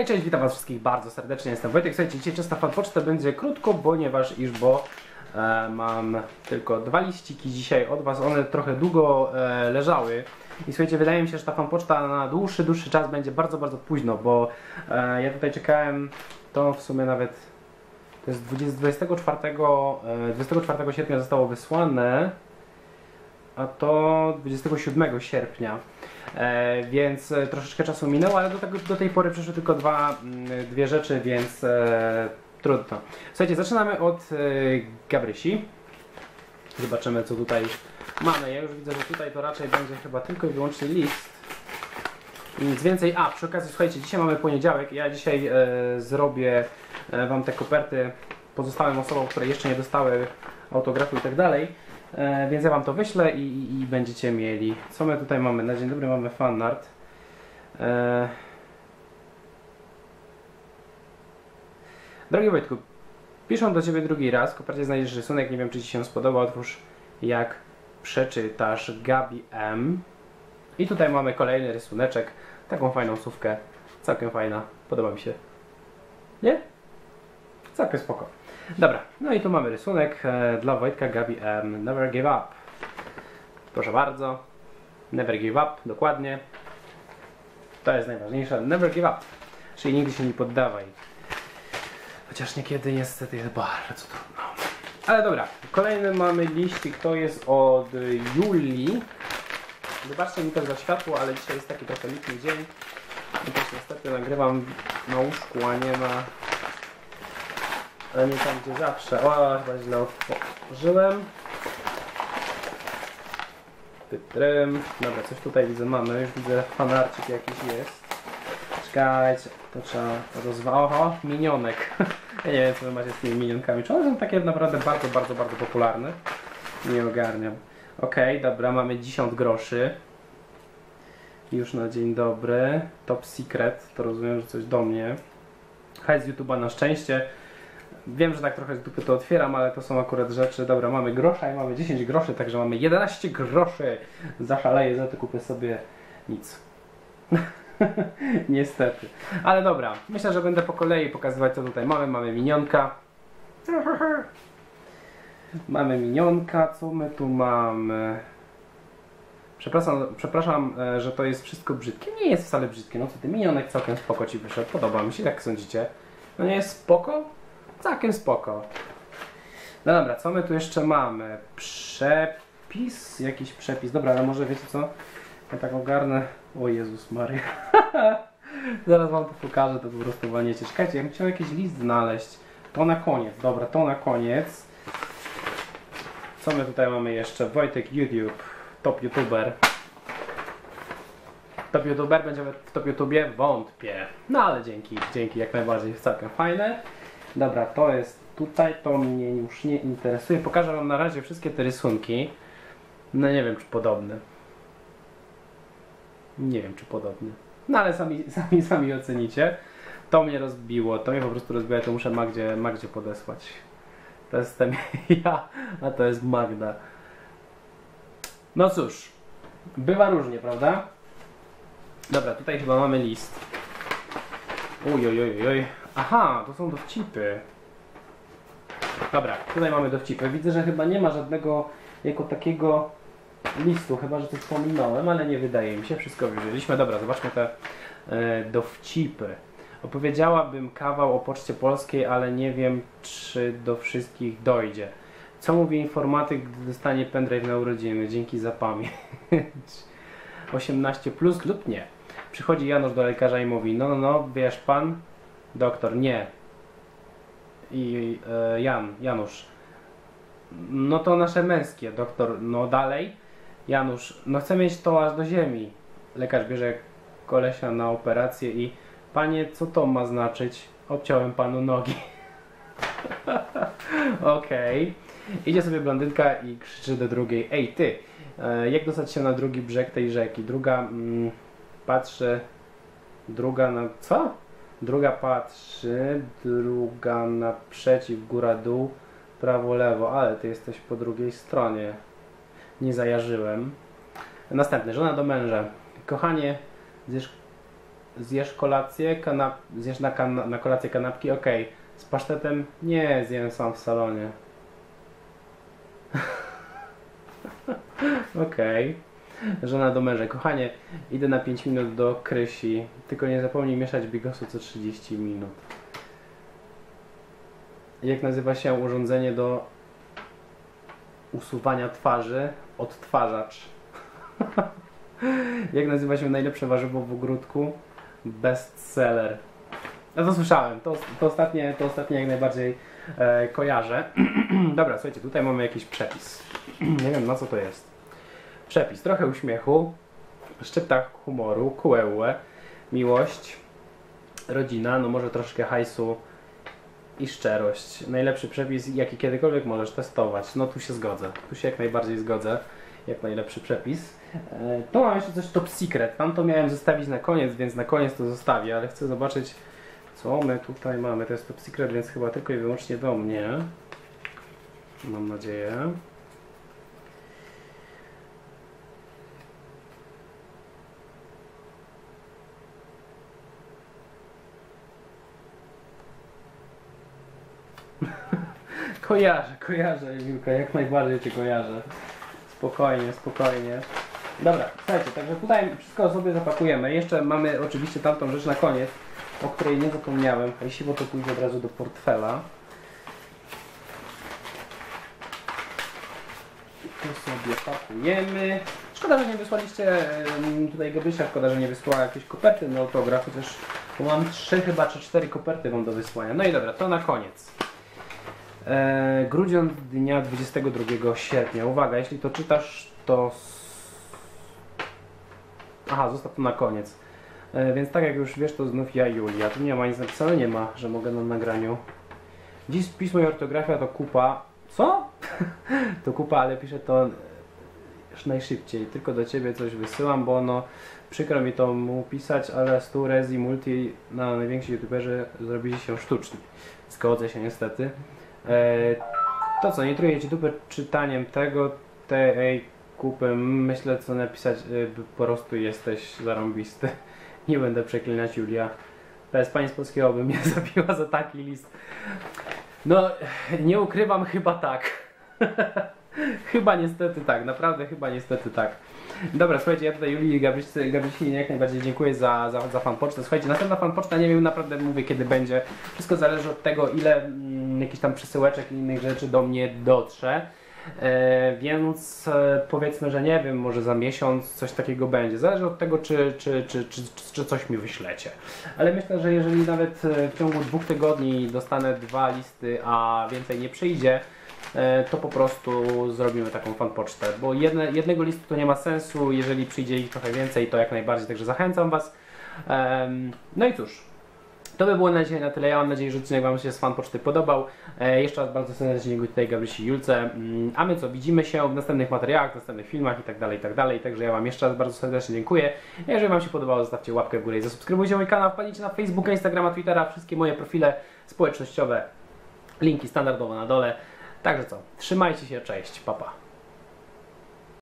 Hej, cześć, witam was wszystkich bardzo serdecznie, jestem Wojtek. Słuchajcie, dzisiaj czas na fanpocztę będzie krótko, ponieważ iż bo e, mam tylko dwa liściki dzisiaj od was, one trochę długo e, leżały. I słuchajcie, wydaje mi się, że ta fanpoczta na dłuższy, dłuższy czas będzie bardzo, bardzo późno, bo e, ja tutaj czekałem, to w sumie nawet to jest 20, 24, e, 24 sierpnia zostało wysłane, a to 27 sierpnia. E, więc e, troszeczkę czasu minęło, ale do, tego, do tej pory przyszły tylko dwa, mm, dwie rzeczy, więc e, trudno. Słuchajcie, zaczynamy od e, Gabrysi. Zobaczymy co tutaj mamy. Ja już widzę, że tutaj to raczej będzie chyba tylko i wyłącznie list. I nic więcej. A, przy okazji, słuchajcie, dzisiaj mamy poniedziałek. Ja dzisiaj e, zrobię e, Wam te koperty pozostałym osobom, które jeszcze nie dostały autografu i tak dalej. E, więc ja Wam to wyślę i, i, będziecie mieli. Co my tutaj mamy? Na dzień dobry mamy fanart. E... Drogi Wojtku, piszą do Ciebie drugi raz. Kopercie znajdziesz rysunek. Nie wiem, czy Ci się spodoba. Otwórz jak przeczytasz Gabi M. I tutaj mamy kolejny rysuneczek. Taką fajną słówkę. Całkiem fajna. Podoba mi się. Nie? Całkiem spoko. Dobra, no i tu mamy rysunek e, dla Wojtka Gabi M. Never give up. Proszę bardzo. Never give up, dokładnie. To jest najważniejsze. Never give up. Czyli nigdy się nie poddawaj. Chociaż niekiedy niestety jest bardzo trudno. Ale dobra, kolejny mamy liścik, to jest od Julii. Wybaczcie mi też za światło, ale dzisiaj jest taki trochę litny dzień. I też niestety nagrywam na łóżku, a nie na ale nie tam gdzie zawsze. O, chyba źle otworzyłem. Tytrym. Dobra, coś tutaj widzę mamy. Już widzę fanarcik jakiś jest. Czekajcie, to trzeba rozwałać. Oho, minionek. ja nie wiem co wy macie z tymi minionkami. Czy one są takie naprawdę bardzo, bardzo, bardzo popularne? Nie ogarniam. Okej, okay, dobra, mamy 10 groszy. Już na dzień dobry. Top secret, to rozumiem, że coś do mnie. Hajs z YouTube'a na szczęście. Wiem, że tak trochę z dupy to otwieram, ale to są akurat rzeczy. Dobra, mamy grosza i mamy 10 groszy, także mamy 11 groszy. Zaszaleję, za to kupię sobie nic. Niestety. Ale dobra, myślę, że będę po kolei pokazywać co tutaj mamy. Mamy minionka. mamy minionka, co my tu mamy? Przepraszam, przepraszam, e, że to jest wszystko brzydkie. Nie jest wcale brzydkie. No co ty, minionek całkiem spoko ci wyszedł. Podoba mi się, jak sądzicie. No nie jest spoko? Całkiem spoko. No dobra, co my tu jeszcze mamy? Przepis? Jakiś przepis. Dobra, ale może wiecie co? Ja tak ogarnę. O Jezus Maria. Zaraz wam to pokażę, to po prostu walniecie. Czekajcie, ja bym chciał jakiś list znaleźć. To na koniec. Dobra, to na koniec. Co my tutaj mamy jeszcze? Wojtek YouTube. Top YouTuber. Top YouTuber będzie w Top YouTubie? Wątpię. No ale dzięki, dzięki jak najbardziej. Całkiem fajne. Dobra, to jest tutaj, to mnie już nie interesuje. Pokażę Wam na razie wszystkie te rysunki. No nie wiem, czy podobne. Nie wiem, czy podobne. No ale sami, sami, sami ocenicie. To mnie rozbiło, to mnie po prostu rozbiło, to muszę Magdzie, Magdzie podesłać. To jestem ja, a to jest Magda. No cóż, bywa różnie, prawda? Dobra, tutaj chyba mamy list. Uj, oj, oj, oj. Aha, to są dowcipy. Dobra, tutaj mamy dowcipy. Widzę, że chyba nie ma żadnego jako takiego listu, chyba że coś pominąłem, ale nie wydaje mi się. Wszystko wzięliśmy. Dobra, zobaczmy te e, dowcipy. Opowiedziałabym kawał o Poczcie Polskiej, ale nie wiem, czy do wszystkich dojdzie. Co mówi informatyk, gdy dostanie pendrive na urodziny? Dzięki za pamięć. 18 plus lub nie. Przychodzi Janusz do lekarza i mówi, no, no, no, wiesz pan, Doktor, nie. I e, Jan, Janusz. No to nasze męskie. Doktor, no dalej. Janusz, no chcę mieć to aż do ziemi. Lekarz bierze kolesia na operację i panie, co to ma znaczyć? Obciąłem panu nogi. Okej. Okay. Idzie sobie blondynka i krzyczy do drugiej, ej ty, e, jak dostać się na drugi brzeg tej rzeki? Druga mm, patrzy, druga na... co? Druga patrzy, druga naprzeciw, góra, dół, prawo, lewo, ale ty jesteś po drugiej stronie. Nie zajarzyłem. Następny, żona do męża. Kochanie, zjesz Zjesz kolację, kanap... zjesz na, kan... na kolację kanapki? Okej. Z pasztetem? Nie, zjem sam w salonie. Okej. Żona do męża. Kochanie, idę na 5 minut do Krysi. Tylko nie zapomnij mieszać bigosu co 30 minut. Jak nazywa się urządzenie do usuwania twarzy? Odtwarzacz. Jak nazywa się najlepsze warzywo w ogródku? Bestseller. Ja to słyszałem. To, to, ostatnie, to ostatnie jak najbardziej e, kojarzę. Dobra, słuchajcie, tutaj mamy jakiś przepis. Nie wiem na co to jest. Przepis. Trochę uśmiechu, szczypta humoru, kuełę, miłość, rodzina, no może troszkę hajsu i szczerość. Najlepszy przepis, jaki kiedykolwiek możesz testować. No tu się zgodzę. Tu się jak najbardziej zgodzę. Jak najlepszy przepis. E, Tu mam jeszcze coś top secret. Tam to miałem zostawić na koniec, więc na koniec to zostawię, ale chcę zobaczyć co my tutaj mamy. To jest top secret, więc chyba tylko i wyłącznie do mnie. Mam nadzieję. Kojarzę, kojarzę, Emilka, jak najbardziej Cię kojarzę. Spokojnie, spokojnie. Dobra, słuchajcie, także tutaj wszystko sobie zapakujemy. Jeszcze mamy oczywiście tamtą rzecz na koniec, o której nie zapomniałem. Jeśli bo to pójdzie od razu do portfela. Tu sobie pakujemy. Szkoda, że nie wysłaliście tutaj Gabrysia, szkoda, że nie wysłała jakiejś koperty na autograf, chociaż mam trzy chyba, czy cztery koperty mam do wysłania. No i dobra, to na koniec. E, grudziąc dnia 22 sierpnia. Uwaga, jeśli to czytasz, to. Aha, zostaw to na koniec. E, więc tak jak już wiesz, to znów ja Julia. Tu nie ma nic napisane, nie ma, że mogę na nagraniu. Dziś pismo i ortografia to kupa. Co? to kupa, ale piszę to już najszybciej. Tylko do ciebie coś wysyłam, bo no przykro mi to mu pisać, ale stu rezi multi na najwięksi youtuberzy zrobili się sztuczni. Zgodzę się niestety. E, to co, nie truję ci dupę czytaniem tego, tej kupy, myślę co napisać, b- po prostu jesteś zarąbisty. Nie będę przeklinać Julia. Bez pani z polskiego by mnie zabiła za taki list. No, nie ukrywam, chyba tak. chyba niestety tak, naprawdę chyba niestety tak. Dobra, słuchajcie, ja tutaj Julii Gabrysi jak najbardziej dziękuję za, za, za fanpocztę. Słuchajcie, następna fanpoczta, nie wiem naprawdę mówię kiedy będzie. Wszystko zależy od tego, ile mm, jakichś tam przesyłeczek i innych rzeczy do mnie dotrze. E, więc e, powiedzmy, że nie wiem, może za miesiąc coś takiego będzie. Zależy od tego, czy, czy, czy, czy, czy coś mi wyślecie. Ale myślę, że jeżeli nawet e, w ciągu dwóch tygodni dostanę dwa listy, a więcej nie przyjdzie, to po prostu zrobimy taką fanpocztę. Bo jedne, jednego listu to nie ma sensu, jeżeli przyjdzie ich trochę więcej, to jak najbardziej, także zachęcam Was. No i cóż, to by było na dzisiaj na tyle. Ja mam nadzieję, że odcinek Wam się z fan poczty podobał. E, jeszcze raz bardzo serdecznie dziękuję tutaj Gabrysi Julce. Mm, A my co, widzimy się w następnych materiałach, w następnych filmach i tak dalej, i tak. Także ja Wam jeszcze raz bardzo serdecznie dziękuję. Jeżeli Wam się podobało, zostawcie łapkę w górę i zasubskrybujcie mój kanał. Wpadnijcie na Facebooka, Instagrama, Twittera, wszystkie moje profile społecznościowe. Linki standardowo na dole. Także co, trzymajcie się, cześć, papa. Pa.